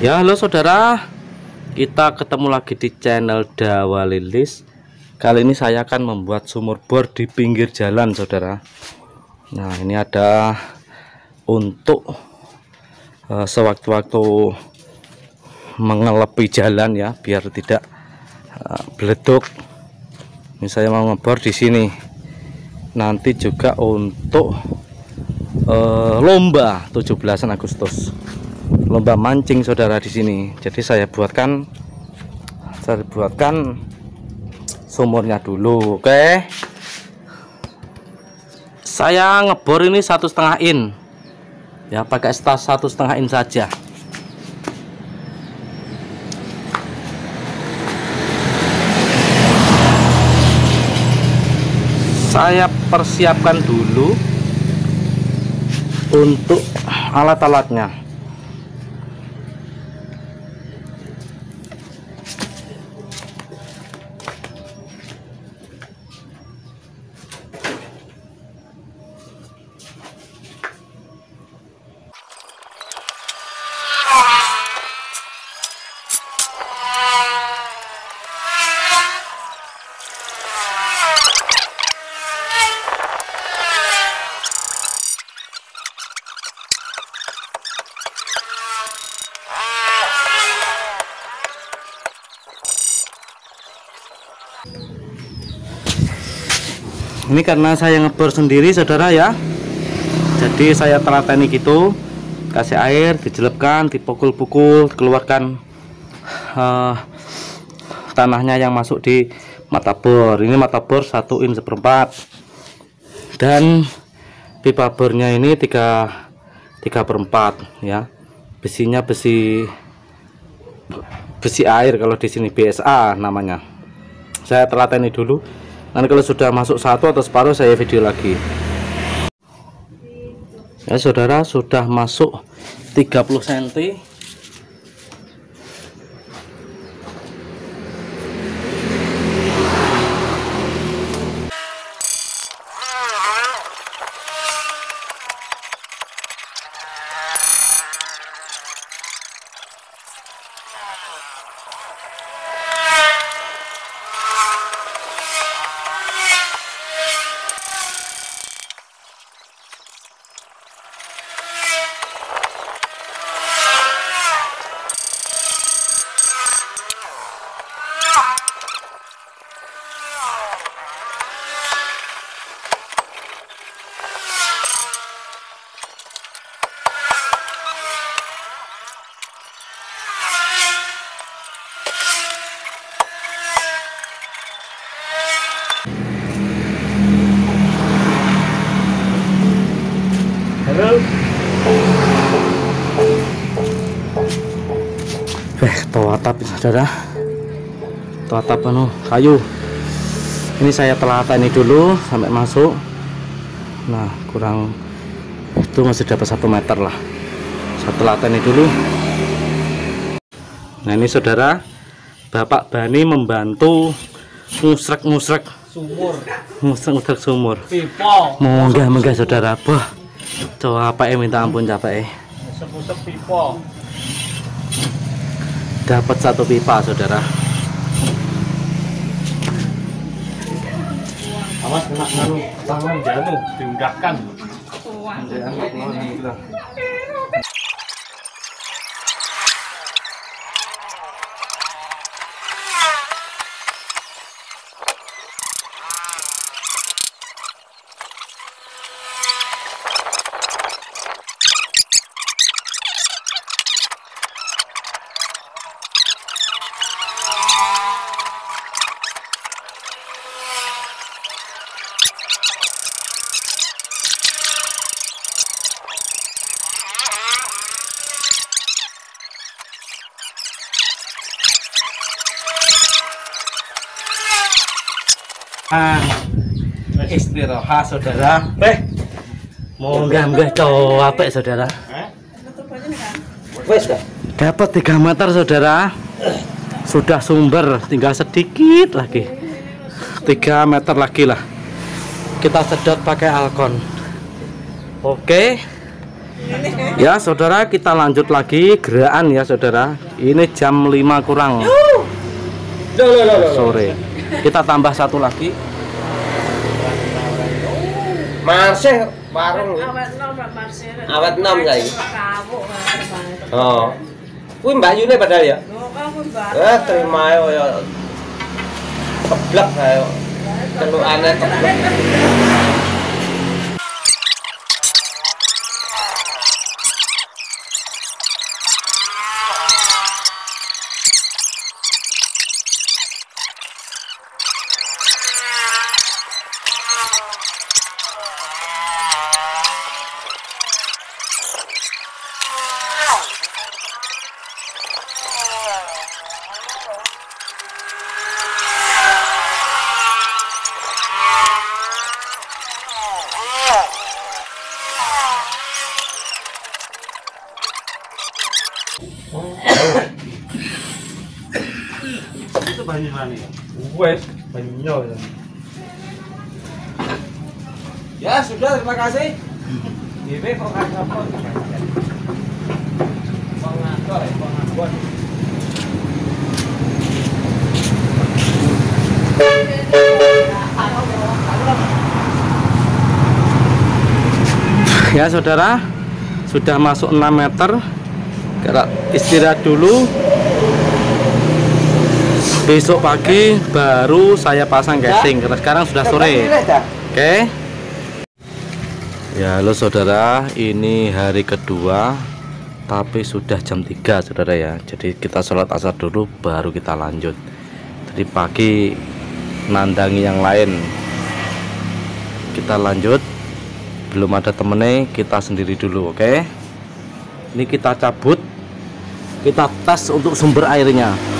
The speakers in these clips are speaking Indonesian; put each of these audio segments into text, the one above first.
Ya halo saudara. Kita ketemu lagi di channel Dawa Lilis. Kali ini saya akan membuat sumur bor di pinggir jalan saudara. Nah ini ada Untuk uh, Sewaktu-waktu Mengelepi jalan ya Biar tidak uh, Beleduk. Ini saya mau ngebor di sini. Nanti juga untuk uh, Lomba 17 Agustus lomba mancing saudara di sini. Jadi saya buatkan saya buatkan sumurnya dulu oke? Saya ngebor ini satu setengah in. Ya pakai stas satu setengah in saja. Saya persiapkan dulu untuk alat-alatnya ini karena saya ngebor sendiri saudara ya. Jadi saya telateni gitu. Kasih air dijelepkan dipukul-pukul keluarkan uh, tanahnya yang masuk di mata bor. Ini mata bor satu in seperempat. Dan pipa bornya ini tiga tiga perempat ya. Besinya besi besi air kalau di sini BSA namanya. Saya telateni dulu nanti kalau sudah masuk satu atau separuh saya video lagi. Ya saudara sudah masuk 30 cm saudara. Toa atap anu kayu. Ini saya telata ini dulu sampai masuk. Nah, kurang itu masih dapat satu meter lah. Saya telata ini dulu. Nah, ini saudara, Bapak Bani membantu ngusrek-ngusrek sumur ngusrek-ngusrek sumur. pipa Munggah munggah saudara. Wah, coba apa minta ampun capek sepusep pipa dapat satu pipa saudara. Awas kena tangan jatuh diudahkan ah istirahat saudara. Eh munggah munggah coba apik saudara? Wes dah dapat 3 meter saudara. Sudah sumber tinggal sedikit lagi. 3 meter lagi lah. Kita sedot pakai alkon. Oke. Ya saudara kita lanjut lagi gerakan ya saudara. Ini jam 5 kurang. Sore Kita tambah satu lagi Masih warung. Awet Marsir. Awet. Kawuk bareng. Oh. Kuwi Mbak Yune padahal ya. Lho kan. Eh terima ya. Keblek ae. Celukane keblek. Itu banyak mana ya? Wes, ya. Ya sudah terima kasih. Ini kok Pengatur, pengakuan. Ya saudara Sudah masuk 6 meter istirahat dulu Besok pagi baru saya pasang casing Karena sekarang sudah sore. Oke. Ya halo saudara Ini hari kedua Tapi sudah jam 3 saudara ya. Jadi kita sholat asar dulu Baru kita lanjut. Jadi pagi Nandangi yang lain. Kita lanjut. Belum ada temennya kita sendiri dulu oke? Ini kita cabut. Kita tes untuk sumber airnya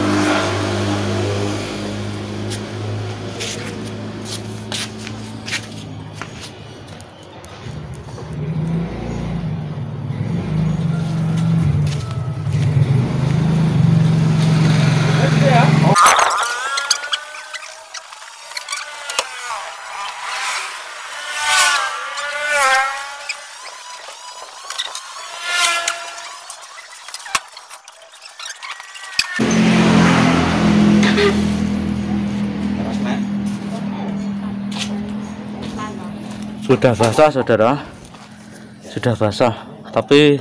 sudah basah saudara. Sudah basah tapi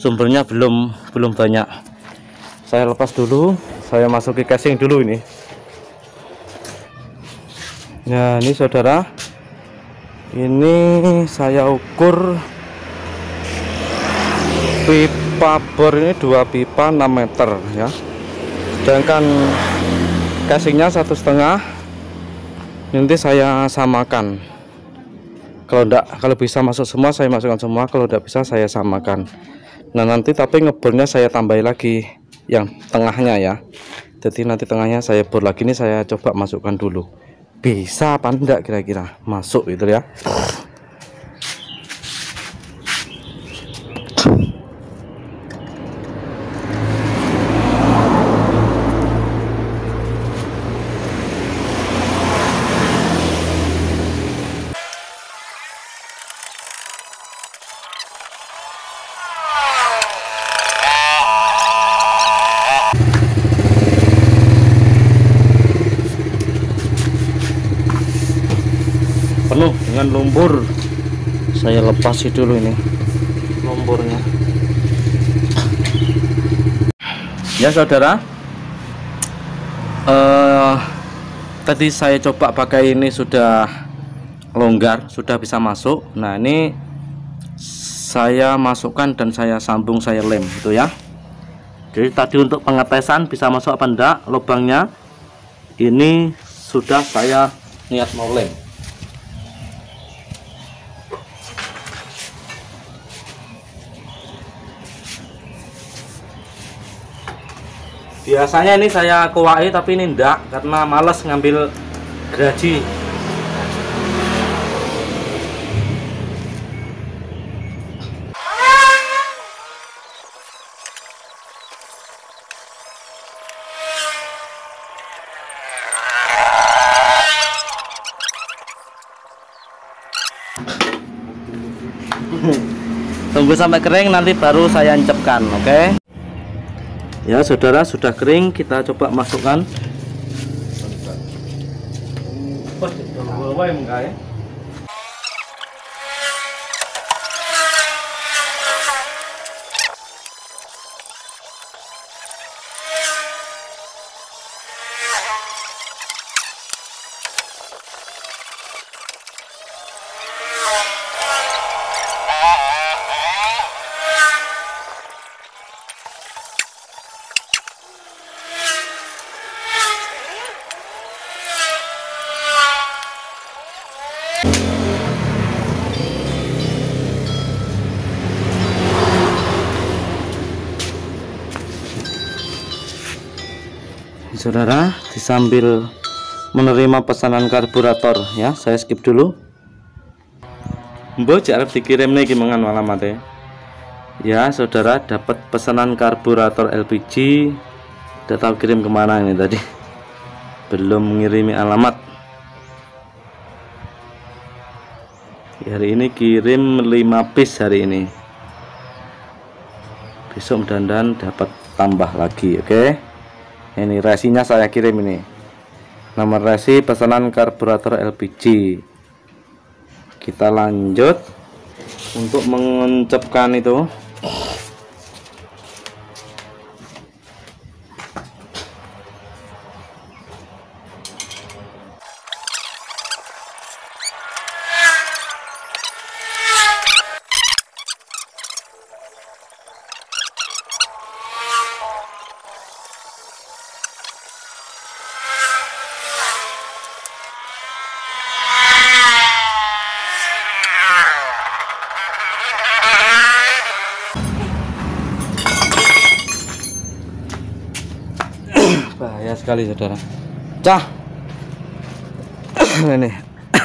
sumbernya belum belum banyak. Saya lepas dulu saya masuki casing dulu ini. Nah ini saudara. Ini saya ukur pipa bor ini dua pipa 6 meter ya. Sedangkan casingnya satu setengah. Nanti saya samakan kalau enggak kalau bisa masuk semua saya masukkan semua. Kalau enggak bisa saya samakan. Nah nanti tapi ngebornya saya tambahin lagi yang tengahnya ya. Jadi nanti tengahnya saya bor lagi ini saya coba masukkan dulu. Bisa apa enggak kira-kira? Masuk gitu ya dengan lumpur. Saya lepasi dulu ini. Lumpurnya ya saudara. Eh tadi saya coba pakai ini sudah longgar sudah bisa masuk. Nah ini saya masukkan dan saya sambung saya lem gitu ya. Jadi tadi untuk pengetesan bisa masuk apa enggak lubangnya? Ini sudah saya niat mau lem biasanya ini saya kuai tapi ini ndak karena males ngambil gaji tunggu sampai kering nanti baru saya encapkan oke okay? Ya saudara sudah kering kita coba masukkan saudara disambil menerima pesanan karburator ya. Saya skip dulu. Mbok arep dikirim nih gimana alamatnya ya saudara dapat pesanan karburator LPG udah tahu kirim ke mana ini tadi? Belum mengirimi alamat. Ya, hari ini kirim 5 piece hari ini. Besok dandan dapat tambah lagi oke ini resinya saya kirim ini. Nomor resi pesanan karburator LPG kita lanjut untuk mengencapkan itu sekali saudara. Cah! Ini.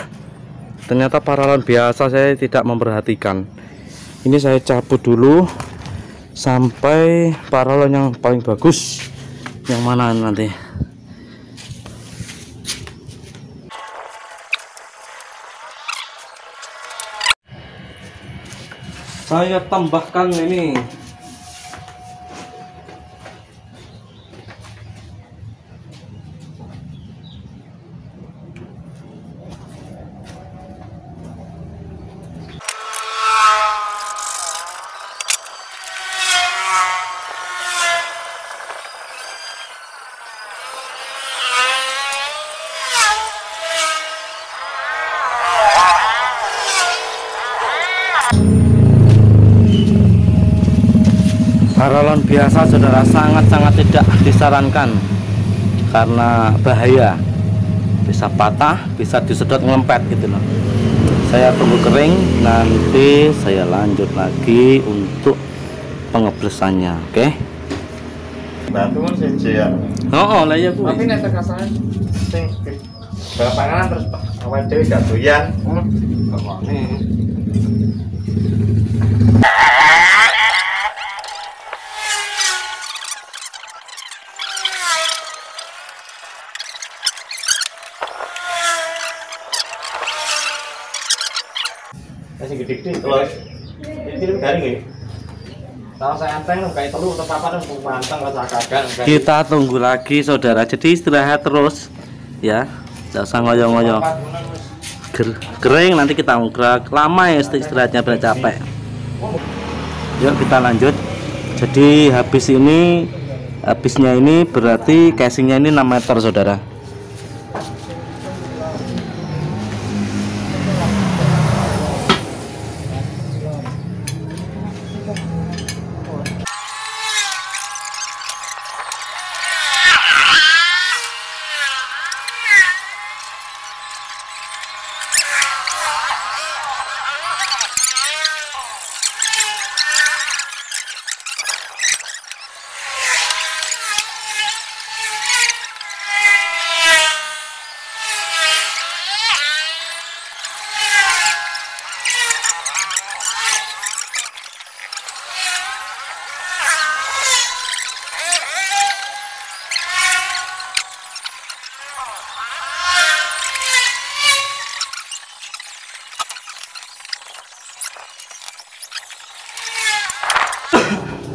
Ternyata paralon biasa saya tidak memperhatikan. Ini saya cabut dulu sampai paralon yang paling bagus yang mana nanti? Saya tambahkan ini Paralon biasa saudara sangat-sangat tidak disarankan karena bahaya bisa patah bisa disedot ngelempet gitu loh saya tunggu kering nanti saya lanjut lagi untuk pengeblesannya oke kan siji ya. oh, oh lah ya Bu. Tapi sing terus awal dhewe gak doyan. Masih gede-gede terus. Ini kirim garing ya. Kalau saya anteng kayak telu atau papan manteng rasa kagak. kita tunggu lagi saudara. Jadi istirahat terus ya. Tidak usah ngoyo-ngoyo. Kering nanti kita nggerak lama ya isti- istirahatnya biar capek. Yuk kita lanjut. Jadi habis ini habisnya ini berarti casingnya ini 6 meter saudara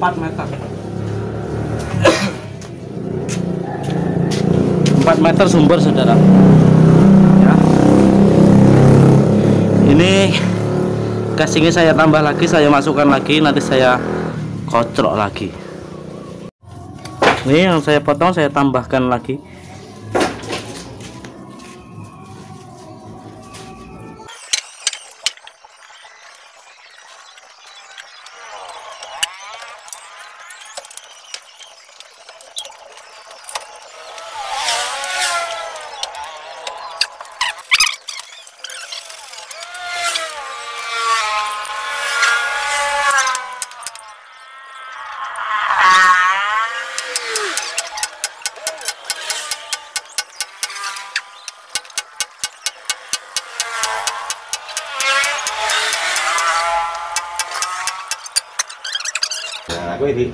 4 meter. 4 meter sumber saudara. Ya. Ini casingnya saya tambah lagi saya masukkan lagi nanti saya kocrok lagi. Ini yang saya potong saya tambahkan lagi Aku ini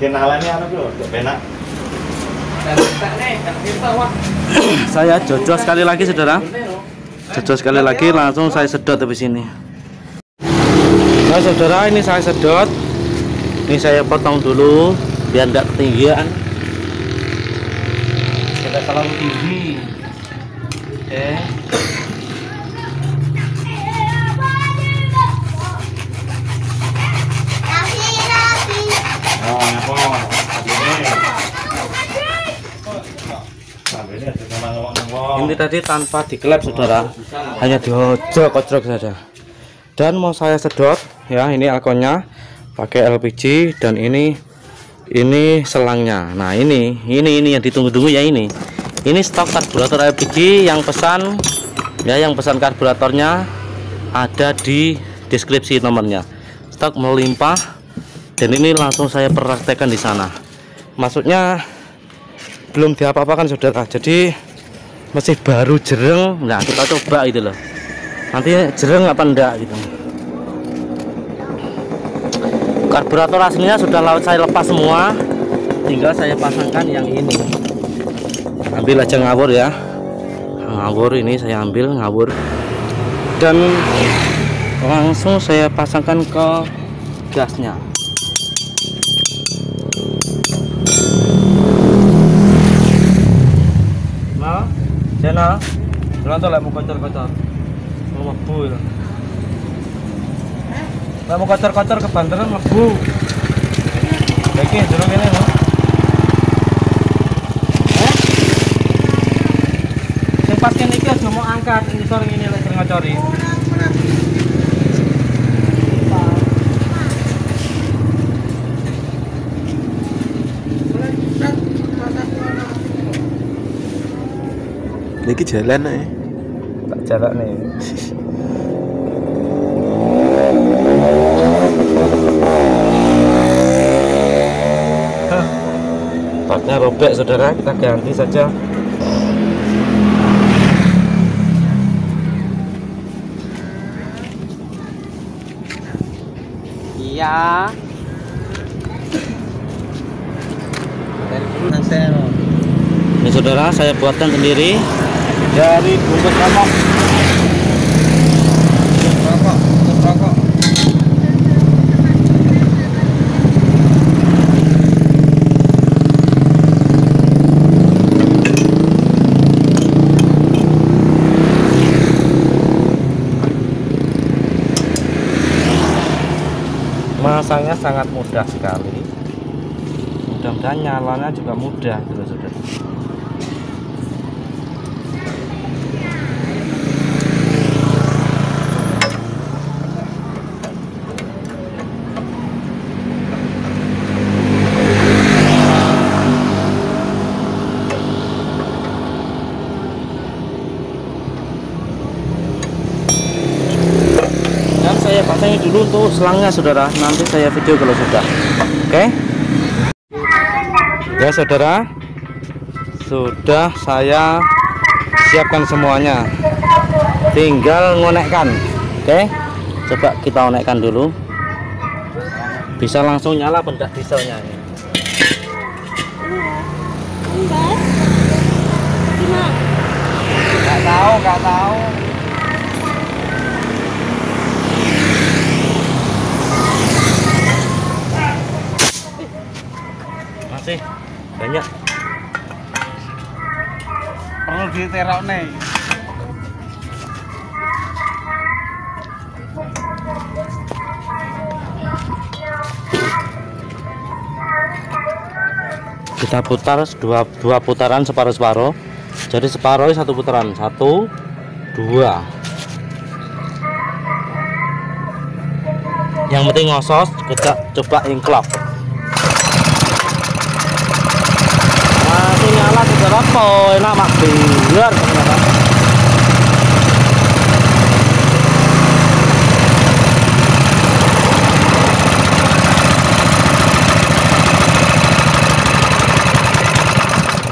kenalannya apa bro? Gak penak. saya jojo sekali lagi saudara. Jojo sekali lagi langsung saya sedot habis ini. Nah saudara ini saya sedot. Ini saya potong dulu biar tidak ketinggian. Tidak terlalu tinggi oke Oh, ngapa? Ini. Sampai ini tadi tanpa dikelap saudara. Hanya diojo kocrok saja. Dan mau saya sedot ya ini alkonnya pakai LPG dan ini ini selangnya. Nah ini ini ini yang ditunggu-tunggu ya ini. Ini stok karburator LPG yang pesan ya yang pesan karburatornya ada di deskripsi nomornya. Stok melimpah dan ini langsung saya praktekkan di sana. Maksudnya belum diapa-apakan saudara. Jadi masih baru jereng. Nah kita coba gitu loh. Nanti jereng apa enggak gitu. Karburator aslinya sudah laut saya lepas semua. Tinggal saya pasangkan yang ini. Ambil aja ngawur ya. Ngawur ini saya ambil ngawur. Dan langsung saya pasangkan ke gasnya channel. Jangan tuh mau kocor-kocor. Mau mlebu ya. Lah mau kocor-kocor ke banteran mlebu. Lagi kene lho. Eh? Sing kene iki aja mau angkat ngisor ngene lek ngocori. Niki jalan ae. Tak jarak nih. Partnya robek saudara, kita ganti saja. Iya. Ini saudara, saya buatkan sendiri dari bungkus rokok. Masangnya sangat mudah sekali. Mudah-mudahan nyalanya juga mudah, gitu saudara. dan saya pasangi dulu untuk selangnya saudara. Nanti saya video kalau sudah. Oke? Ya saudara. Sudah saya siapkan semuanya. Tinggal ngonekkan. Oke? Coba kita onekkan dulu. Bisa langsung nyala pendak dieselnya ini. Gak tahu, gak tahu. Masih banyak. Perlu diterok nih. kita putar dua, dua putaran separuh separuh jadi separuh satu putaran. Satu dua. Yang penting ngosos kita coba ingklop masih nyala enak mak biar ternyata.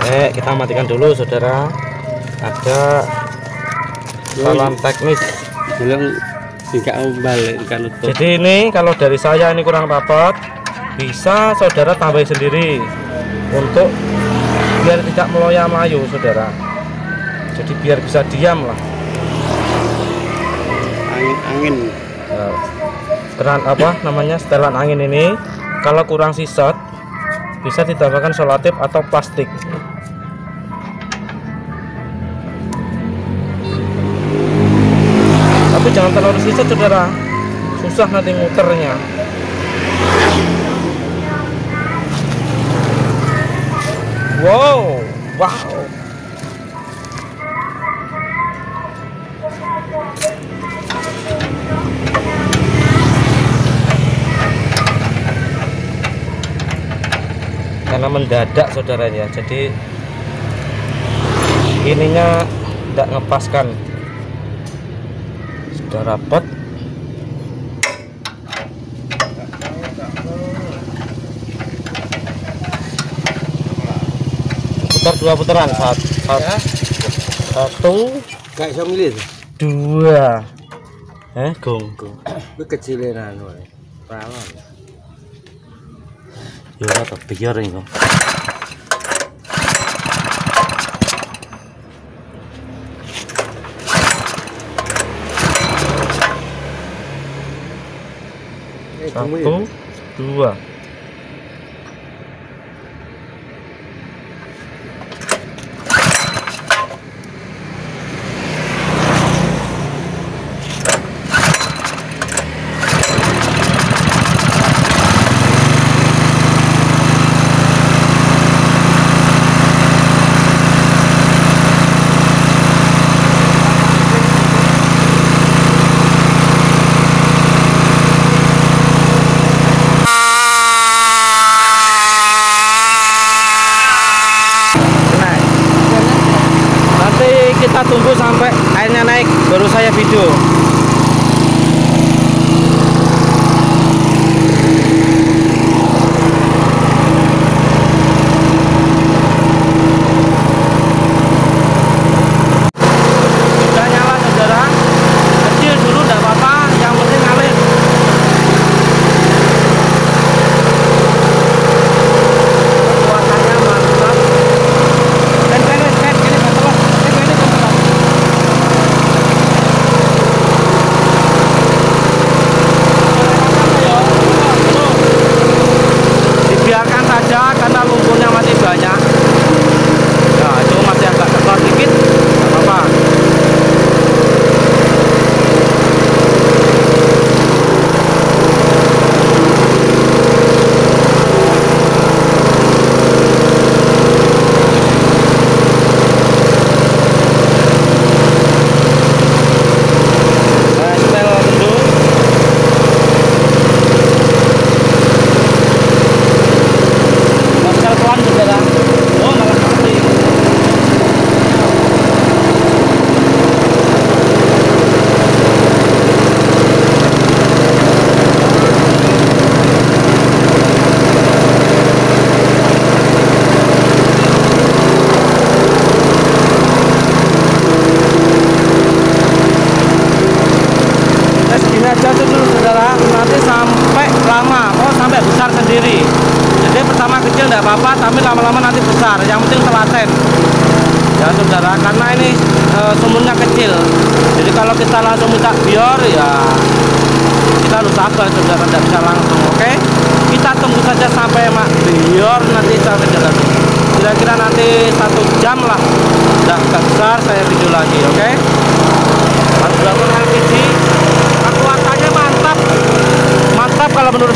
Eh, kita matikan dulu saudara. Ada salam teknis. Bilang tidak balik kan Jadi ini kalau dari saya ini kurang rapat, bisa saudara tambahin sendiri untuk biar tidak meloya melayu saudara. Jadi biar bisa diam lah. angin-angin. Nah, keran apa namanya setelan angin ini kalau kurang sisat bisa ditambahkan selotip atau plastik. Tapi jangan terlalu sisat saudara, susah nanti muternya. Wow, wow. karena mendadak saudara ya jadi ininya tidak ngepaskan. Sudah rapat dua putaran satu, satu Kayak iso milih. dua eh gong gong Kuwi kecilin anu. Perawan. ya apa biar ini gong Eh, satu ya? dua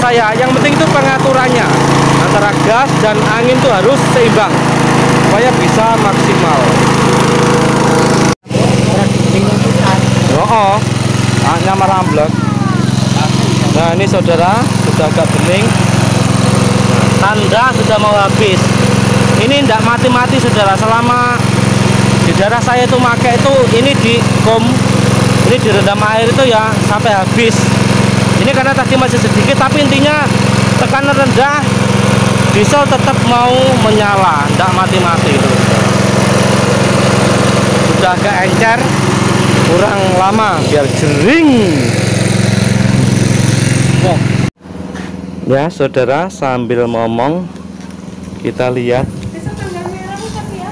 saya. Yang penting itu pengaturannya. Antara gas dan angin itu harus seimbang supaya bisa maksimal. Oh, oh. hanya meramblek nah ini saudara sudah agak bening. Tanda sudah mau habis. Ini tidak mati-mati saudara. Selama di daerah saya itu pakai itu ini di kom ini direndam air itu ya sampai habis ini karena tadi masih sedikit tapi intinya tekanan rendah diesel tetap mau menyala tidak mati-mati itu. Sudah agak encer kurang lama biar jering. Wah. ya saudara sambil ngomong kita lihat. Ya ya.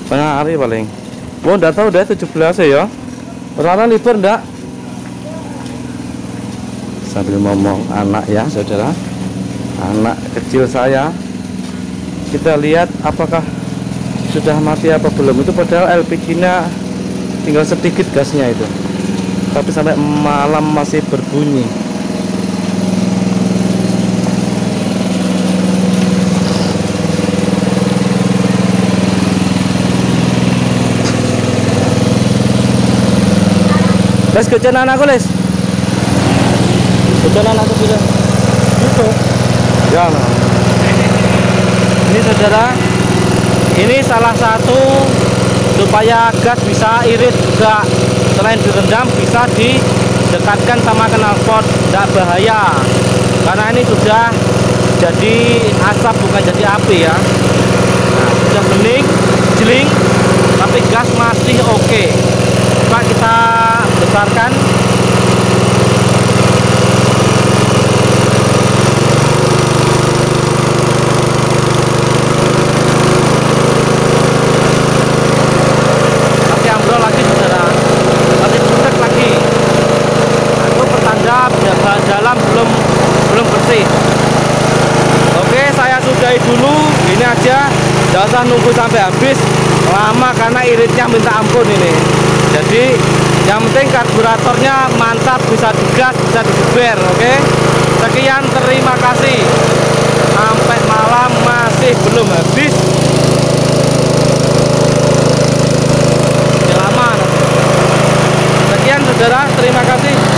setengah hari paling. Oh enggak tahu deh 17 ya Rara libur enggak sambil ngomong anak ya saudara. Anak kecil saya. Kita lihat apakah sudah mati apa belum. Itu padahal LPG nya tinggal sedikit gasnya itu. Tapi sampai malam masih berbunyi. Les kerjaan anakku les Anakku bilang Gitu. Ya nah. Ini saudara Ini salah satu Supaya gas bisa irit juga. Selain direndam bisa didekatkan sama knalpot Tidak bahaya. Karena ini sudah jadi asap bukan jadi api ya. Nah sudah bening Jeling Tapi gas masih oke. Coba kita besarkan usah nunggu sampai habis lama karena iritnya minta ampun ini. Jadi yang penting karburatornya mantap bisa digas bisa digeber oke? Okay? sekian terima kasih. Sampai malam masih belum habis. Sekian saudara terima kasih.